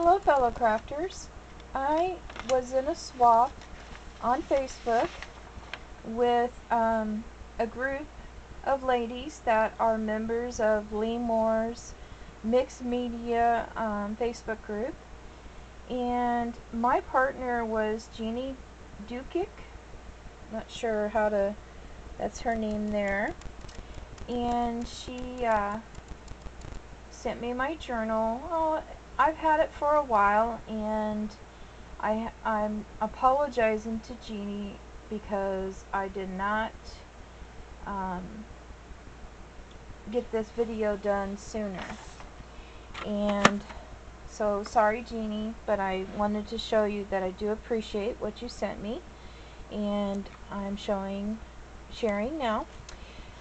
Hello fellow crafters. I was in a swap on Facebook with um, a group of ladies that are members of Lee Moore's mixed media um, Facebook group. And my partner was Jeannie Dukic. Not sure how to that's her name there. And she uh, sent me my journal. Oh, I've had it for a while and I, I'm apologizing to Jeannie because I did not um, get this video done sooner. And so sorry Jeannie but I wanted to show you that I do appreciate what you sent me and I'm showing sharing now.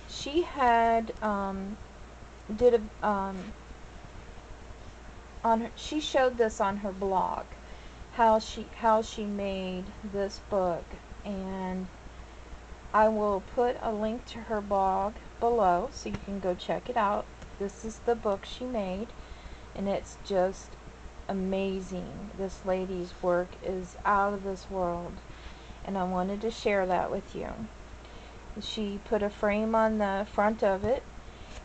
She had um, did a um, on she showed this on her blog how she how she made this book. And I will put a link to her blog below so you can go check it out. This is the book she made and it's just amazing. This lady's work is out of this world and I wanted to share that with you. She put a frame on the front of it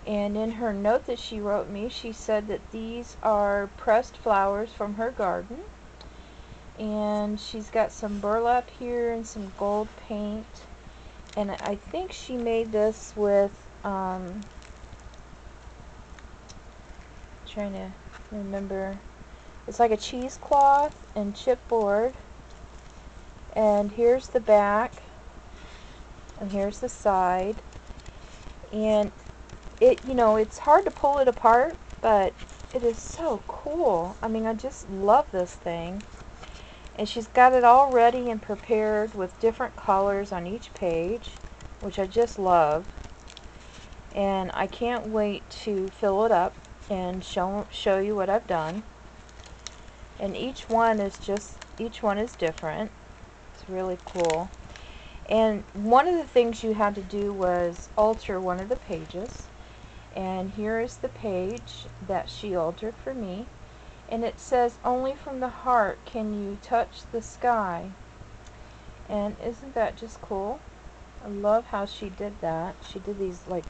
and in her note that she wrote me, she said that these are pressed flowers from her garden. And she's got some burlap here and some gold paint. And I think she made this with, um, trying to remember, it's like a cheesecloth and chipboard. And here's the back. And here's the side. And it you know it's hard to pull it apart but it is so cool. I mean I just love this thing. And she's got it all ready and prepared with different colors on each page which I just love. And I can't wait to fill it up and show show you what I've done. And each one is just each one is different. It's really cool. And one of the things you had to do was alter one of the pages and here is the page that she altered for me. And it says only from the heart can you touch the sky. And isn't that just cool? I love how she did that. She did these like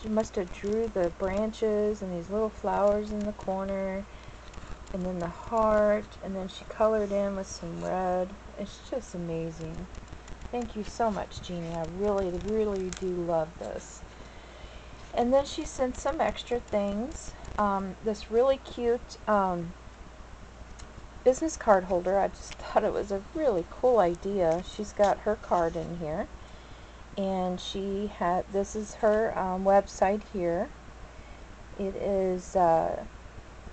she must have drew the branches and these little flowers in the corner and then the heart. And then she colored in with some red. It's just amazing. Thank you so much Jeannie. I really really do love this and then she sent some extra things. Um, this really cute um, business card holder. I just thought it was a really cool idea. She's got her card in here. And she had, this is her um, website here. It is uh,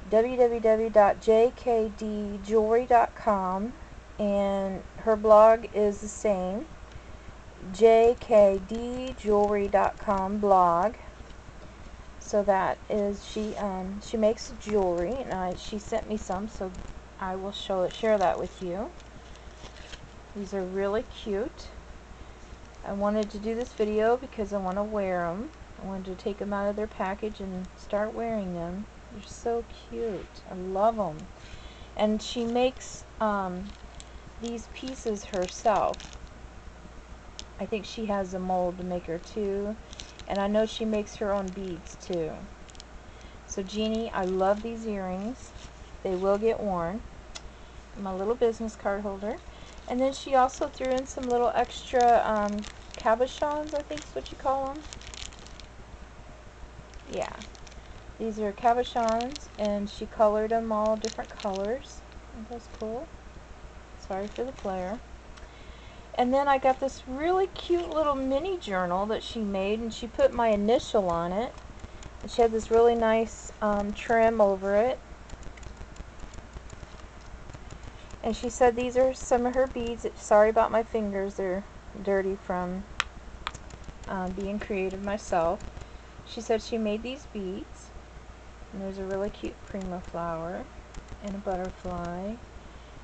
www.jkdjewelry.com and her blog is the same jkdjewelry.com blog so that is she um, she makes jewelry and I, she sent me some so I will show it share that with you. These are really cute. I wanted to do this video because I want to wear them I wanted to take them out of their package and start wearing them. They're so cute. I love them and she makes um, these pieces herself. I think she has a mold maker too and I know she makes her own beads too. So Jeannie, I love these earrings. They will get worn. My little business card holder. And then she also threw in some little extra um, cabochons, I think is what you call them. Yeah. These are cabochons, and she colored them all different colors. That's cool. Sorry for the flare. And then I got this really cute little mini journal that she made and she put my initial on it. And she had this really nice um, trim over it. And she said these are some of her beads. Sorry about my fingers, they're dirty from um, being creative myself. She said she made these beads. And there's a really cute prima flower and a butterfly.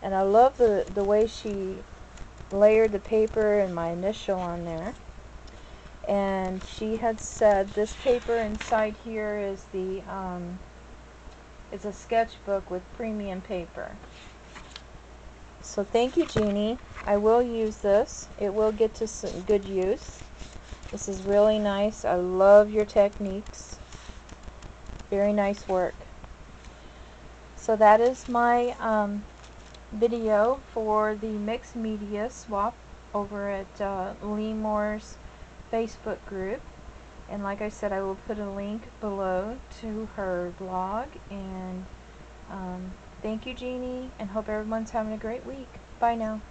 And I love the, the way she layered the paper and my initial on there. And she had said this paper inside here is the um, It's a sketchbook with premium paper. So thank you, Jeannie. I will use this. It will get to some good use. This is really nice. I love your techniques. Very nice work. So that is my um, video for the mixed media swap over at uh, Facebook group. And like I said, I will put a link below to her blog. And um, thank you, Jeannie, and hope everyone's having a great week. Bye now.